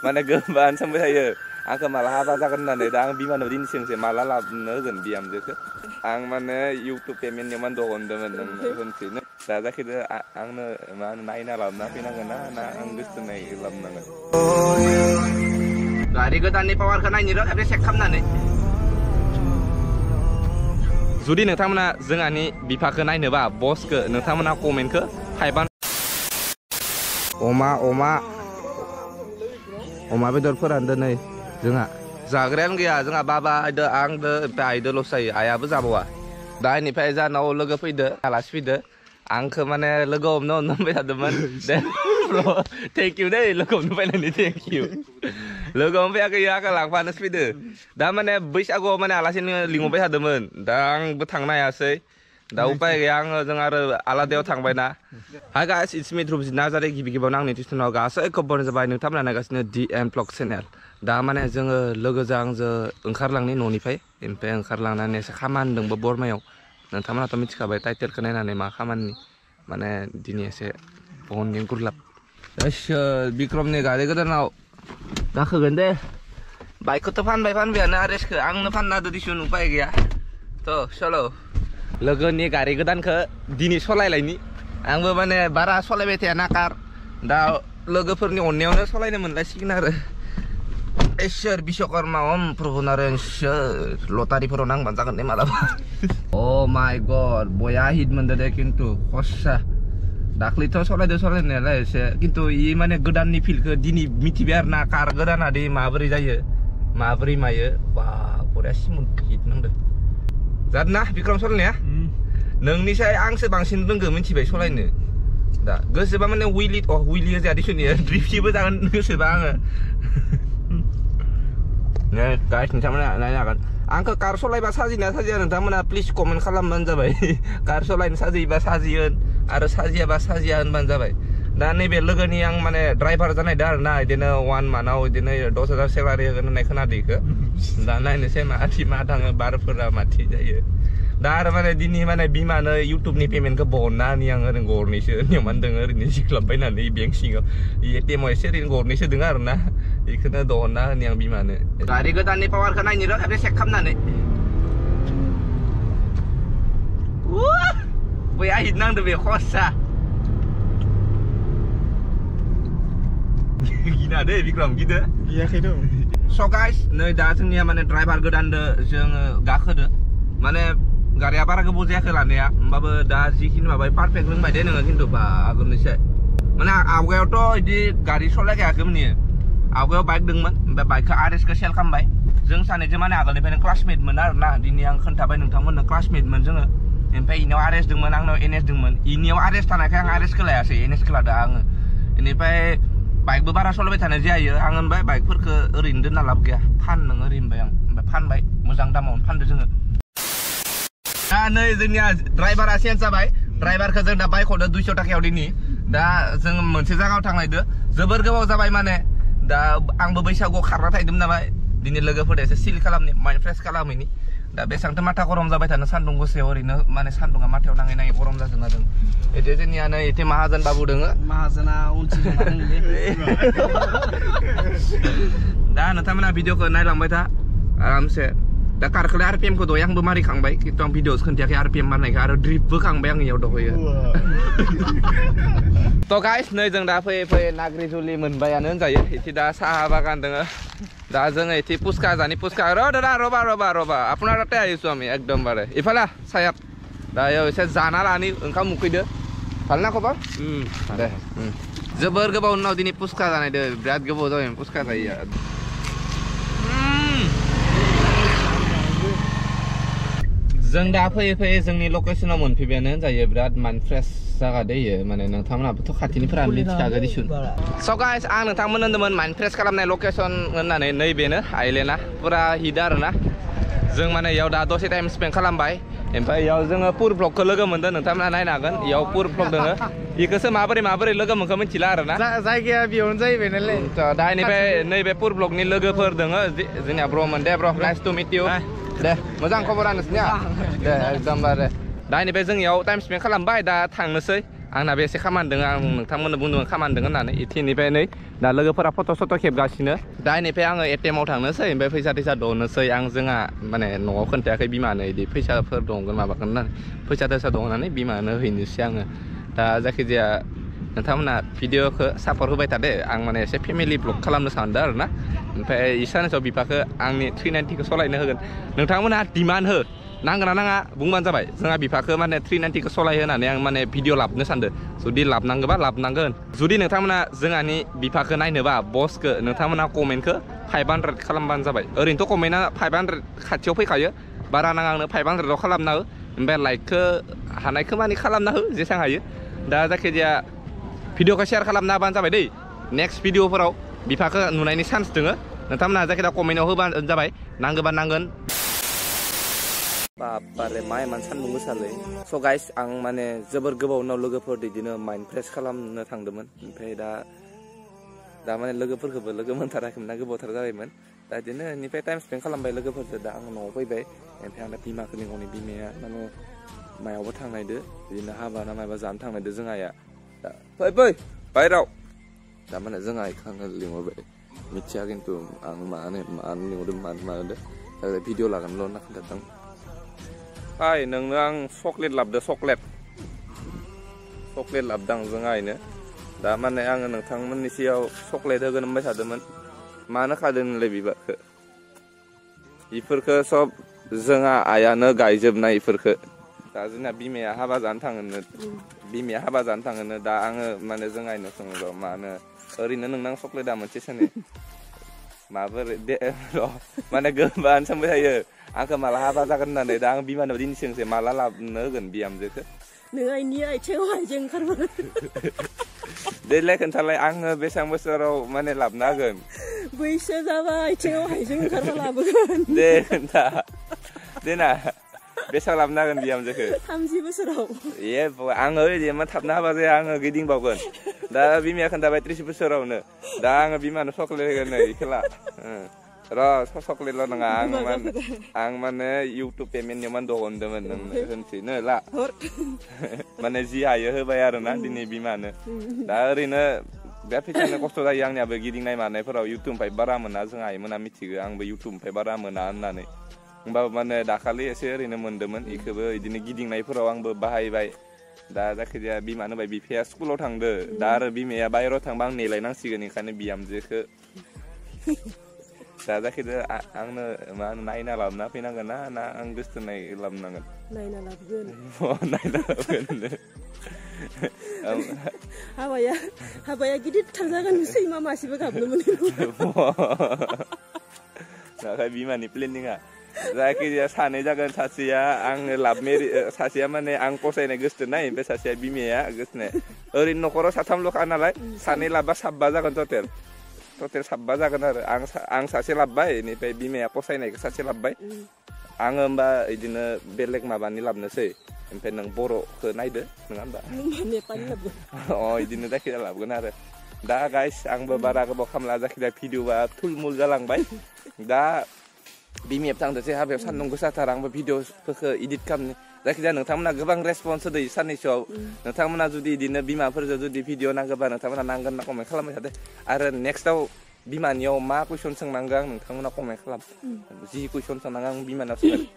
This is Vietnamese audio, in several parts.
mana gombaan sampai saya angka malah apa tak kena nih dang bima nudin sing sih malah lah nuzun biam jadi ang mana YouTube payment nyaman dohon demen nang hun sih nih saya kita ang nih mana naik nalar napi nang kena na ang gus naik lam nang गाड़ी को दाननि पावार खौ नायनो रोखाबो चेक खालामनानै जुदि नोंथांमोना जोंहानि बिफाखौ नायनोबा बसखौ नोंथांमोना कमेन्टखौ फाइबान अमा अमा अमा बेदर फोरानो नै जोंहा जाग्रायानो गैया जोंहा बाबा आइदो आंदो ओमफ्राय आइदोल'सो जायो आइयाबो जाबावा दा आइनिफ्राय जानाव लोगो फैदो आलासि फैदो आंखौ माने लोगो हमनो हमनो होनबाय थादोंमोन दे थेंक इउ दै लोगो हमनो फैनायनि थेंक इउ लोगो हमफैयाखै आंखौ लांफानोसो फैदो दा माने बैसागुआव माने आलासिनो लिंहरबाय थादोंमोन दा आंबो थांनो हायासै दा उपाय गैया आङो जों आरो आलादायाव थांबायना hi guys it's me Dhrub Narzary गिबि गिबियावनो आंनि टिउसनाव गासैखौबो जाबाय नोंथांमोना नायगासिनो डि एन ब्लग चेनेल दा माने जोङो लोगोजों आंजों ओंखारलांनि न'निफ्राय ओमफ्राय ओंखारलांनानै एसे खामानि दंबो बरमायाव नोंथांमोनाथ' मिथिखाबाय टाइटेलखौ नायनानै मा खामानि माने दिनै एसे बहननि गुरलाब बिक्रमनि गारि गोदानाव गाखोगोन दे बाइकखौथ' फानबाय फानबायानो आरेसखौ आंनो फानना दिसुन उपाय गैया थ' सल' लोगोनि गारि गोदानखो दिनै सलायलायनि आंबो माने बारा सलायबाय ना कार दा लोगोफोरनि अननायावनो सलायनो मोनलायसिगोन आरो एसोर बिश्वकर्मा अम प्रभु नारायण सोर लटारिफोराव नांबानो जागोन दे मालाबा अ माइ गड बया हिट मोनदो दे खिन्थु खसा दाख्लैथ' सलायदो सलायनायालाय एसे खिन्थु इ माने गोदाननि फिल्डखो दिनै मिथिबाय आरो ना कार गोदाना दे माबोरै जायो माबोरै मायो बा बरिया सिमुन हिट नांदो Zatna, Vikram Sol ya. Ah. Hmm. Neng nih saya angsa bangsin tuh mencoba sekolah ini. Nggak, gue sebab oh Willy aja di sini ya. Drift sih bukan guys, nih sama nanya kan. Angka kar sekolah ibas haji nih saja, nih sama please komen kalau manja bay. Kar sekolah ini saja ibas hajian, harus haji ibas hajian manja दा नैबे लोगोनि आं माने ड्राइभार जानायदों आरो ना बिदिनो वान मान्थआव बिदिनो दस हाजार सेलारि होगोन होननाय खोनादों इखो दा नायनोसै माथि मा थाङो बारफोरा माथि जायो दा आरो माने दिनै माने बिमानो इउटुबनि पेमेन्टखौ बहनना होनि आं ओरैनो गरनैसो नियमान दङ ओरैनो जिख्लाबबायनानै बेंक सिङाव एटिएमाव एसे ओरैनो गरनैसो दङ आरो ना बेखौनो दहनना होनि आं बिमानो गारि गोदाननि पावारखौ नायनो र' खेबसे चेक खालामनानै बै आहिद नांदो बे खरसा iya gitu so guys nah dah sini mana driver gue dan yang gak kede mana gari apa lagi bos ya kelan ya mbak dah sih ini mbak perfect lah mbak dia nengah gitu pak agun mana aku itu di gari soalnya kayak gini aku baik dengan mbak ke aris ke sel kan jeng sana jeng mana agun nih classmate benar nah di yang kan tapi nih tamu nih classmate menjeng Sampai ini aris dengan nang no ini dengan ini aris tanah kayak aris kelas ya sih ini kelas dah ini pake बाइकबो बारा सालायबाय थानाय जायो आं होनबाय बाइकफोरखौ ओरैनो दोनना लाब गैया फाननो ओरैनोबाय आं ओमफ्राय फानबाय मोजां दामावनो फानदो जोङो दा नै जोंनिया ड्राइभारा चेन्ज जाबाय ड्राइभारखौ जों दा बाइकखौनो दुइस' थाखायाव दिनै दा जों मोनसे जायगायाव थांनायदो जोबोर गोबाव जाबाय माने दा आंबो बैसागुआव खारना थाइदोंमोन नालाय दिनै लोगोफोरजों एसे सिल खालामनि माइन्ड फ्रेश खालामहैनि दा बेसेबांथ' माथा गरम जाबाय थानो सान्दुं गोसायाव ओरैनो माने सान्दुङा माथायाव नाङै नाङै गरम जादों आरो इदि जोंनिया नै इथे माहाजोन बाबु दोङो माहाजोना उनथिं दा नोंथांमोना भिडिअखौ नायलांबाय था आरामसे Tak kar kali RPM ko doyang bemari baik. Itu ang video sekian dia RPM mana ka ada dribble kang bayang ya udah ya. To guys, nei jeng da phe phe nagri juli Iti da saha kan deng. Da jeng e puska jani puska ro da roba roba roba. Apuna rate ayu suami ekdom bare. Ifala sayap. Da yo se jana lani engka mukui de. Palna ko ba? Hmm. Deh. Hmm. Jabar ge ba puska jani e de. Brad ge bo do em puska जों दा फैयै फैयै जोंनि लकेसनाव मोनफैबायानो होनजायो बिराद माने फ्रेश जागा दैयो माने नोंथांमोनाबोथ' खाथिनिफोरानो मिथिखागो दिसुन स' गाइस आं नोंथांमोन होन्दोंमोन माने फ्रेश खालामनाय लकेसन होननानै नैबेनो आइलेन्डआ पुरा हिट आरोना जों माने इयाव दा दसे टाइम स्पेन्ड खालामबाय ओमफ्राय इयाव जोङो पुर ब्लगखौ लोगो मोनदों नोंथांमोना नायनो हागोन इयाव पुर ब्लग दोङो बेखौसो माबोरै माबोरै लोगो मोनखो मिथिला आरो ना जायगाया बेयावनो जाहैबाय नालाय दा नैबे नैबे पुर ब्लगनि लोगोफोर दोङो जोंनिया ब्र मोन दे ब्र नाइस टु मिट इउ दे मोजां खबर होनोसैना दे एकदमबारे दा नैबे जोंनियाव टाइम स्पेन्ड खालामबाय दा थांनोसै आंना बे एसे खामानि दङ आं नोंथांमोननो बुंदोंमोन खामानि दङ होननानै इथिनिफ्राय नै दा लोगोफोरा फट' सट' खेबगासिनो दा इनिफ्राय आङो एटिएमाव थांनोसै ओमफ्राय फैसा थैसा दौनोसै आं जोंहा माने न'आव खोन्थायाखै बिमानो इदि फैसाफोर दंगोन माबागोन होननानै फैसा थैसा दं होननानै बिमानो हैनोसै आङो दा जायखिजाया นั่นทำนะวิดีโอคือสับปะรดไปตัดเด้อังมันเนี่ยเซฟแมิลี่บลุกขลังนึกสันดาร์นะนั่นไปอีสานจะบีบักคืออังนี่ที่นั่นที่ก็สโลไลน์เนื้อกันนั่นทำนนะดีมันเหรอนั่งกันนั่งอ่ะบุ้งบันจะไปซึ่งอ่ะบีบักคือมันเนี่ยที่นั่นที่ก็สโลไลน์เหรอนั่นเนี่ยมันเนี่ยวิดีโอหลับนึกสันเด้อสุดีหลับนั่งก็นบ้าหลับนั่งกันสุดีนั่นทำนนะซึ่งอันนี้บีบักคือไหนเหนือบ้าบอสก็นั่นทำนะคอมเมนต์คือายบ้านคลัมบันจะไปเออริงทุกคอมเมนต์นะภายบ้านขัดเชียวเพื่อคเยอะบารานังอังเนื้อพายบ้านจะรอคลัมนะเออแบบไลค์คืหันไลค์ขึนนี่คลัมนะเออจะสังอะไเยอะได้จะคือจะ video ke share kalam naban sampai deh next video perau bisa ke nuna ini chance nanti mana kita komen oh ban sampai nanggeban nanggen apa re main mancan nunggu so guys ang mana jebur gebau nol di dino main fresh kalam nathang demen beda dah mana logo per gebau logo mentara kemana tapi dino ini pay spend kalam bayar logo per ang nol pay ada bima kening oni bima ya. mana main apa thang deh dino haba nama apa thang lagi deh zengaya 바이바이 바이라오 나만 애정 아이칸을 링어베 미치야 긴또 안만에 만 링어든 만 만데 tại video là gần luôn nó không tăng ai nâng nâng sốc lên lập được sốc lẹt sốc lên lập đằng dương ai nữa đã mà này ăn nâng thằng mình đi siêu sốc lên thôi gần mấy thằng đó mình mà nó khai đơn lấy bị bạc iphật cơ shop dương à, ai ai nó gai jeb này iphật cơ दा जोंना बिमाया हाबा जानो थाङोनो बिमाया हाबा जानो थाङोनो दा आङो माने जों आइनाव सोङो र' मानो ओरैनो नोंनाव चक्लेटआ मोनसे सोनो माबोरै दे र' माने गोबानो सोंबाय थायो आंखौ माला हाबा जागोन होननानै दा आं बिमानाव दिनै सोंसै माला लाबोनो होगोन बिहामजोखौ नों आइनि आइथिङाव आइजों ओंखारबोगोन देलाय खोन्थालाय आङो बेसेबां बोसोराव माने लाबोना होगोन बैसो जाबा आइथिङाव आइजों ओंखारबा लाबोगोन दे खोन्था देना बेसेबां लाबोनो हागोन बियो आमजोखौ थामजि बोसोराव ए आं ओरैमा थाबनो हाबा जाया आङो गिदिंबावगोन दा बिमाया खोन्थाबाय त्रिस बोसोरावनो दा आङो बिमानो चक्लेट होगोन नै बेखौ ला र' चक्लेट ल' नङा आं माने आं माने इउटुब पेमेन्टनि माने दहनदोंमोन नों होनसैनो ला माने जि हायो होबाय आरो ना दिनै बिमानो दा ओरैनो बे फैसानो खस्थ' जायो आंनियाबो गिदिंनाय मानायफोराव इउटुबनिफ्राय बारा मोना जोंहा आइमोना मिथिगो आंबो इउटुबनिफ्राय बारा मोना होननानै mbak mana dakali sih hari ini mendemen ikhbo e ini e nih giding naik perawang bu bahaya bay dah dah kerja bi mana bay bi pia sekolah tang de dah bi ya bay ro tang bang nilai nang sih gini kan bi am je ke dah dah kerja ang na mana naik nalar na pina gak na na anggus tu naik lam nang naik nalar gak naik nalar gak apa ya apa ya gini kan bisa imam masih bekap nemenin lu Nah, kayak bima nih, pelin ah. Zaki ya sana jangan sasia ang lab meri eh, sasia mana ang kosai negus tenai be sasia bimi ya agus ne. Orin nokoro satam lo kana lai sana laba sabba jangan total. Total sabba ada ang ang sasia laba ini e, pe bimi ya kosa negus sasia laba. E. Mm. Ang mba ini ne belek ma bani lab nasi, Empe nang boro ke naide Oh ini ne dakira lab guna ada. Da guys ang beberapa kebokam lazak kita video ba tul mulgalang baik. Da bimi apa tangga sih habis san nunggu saat orang video ke edit kam nih lagi jangan nonton mana gebang respon sudah di sana show nonton mana judi di nih bima apa jadi di video nang gebang nonton mana nanggung nak komen kalau misalnya ada next tau bima nyo ma aku shon seng nanggang nonton mana komen kalau sih mm. aku shon seng nanggang bima nasi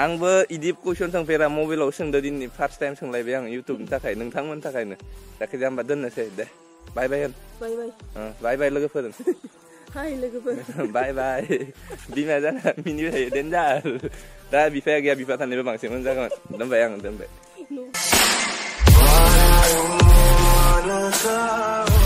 ang be edit aku shon seng vera mobil aku seng dari nih first time seng live yang youtube tak kayak nonton mana tak kayak nih lagi jangan badan nasi deh bye bye bye bye bye bye lagi heilige Wörter. bye bye. Bima dana mini bayo denda. Da bi fer ge bi fer tan lebang kan. Dan bayang